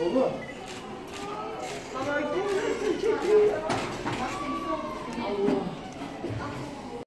Oğlum. Baba gidiyor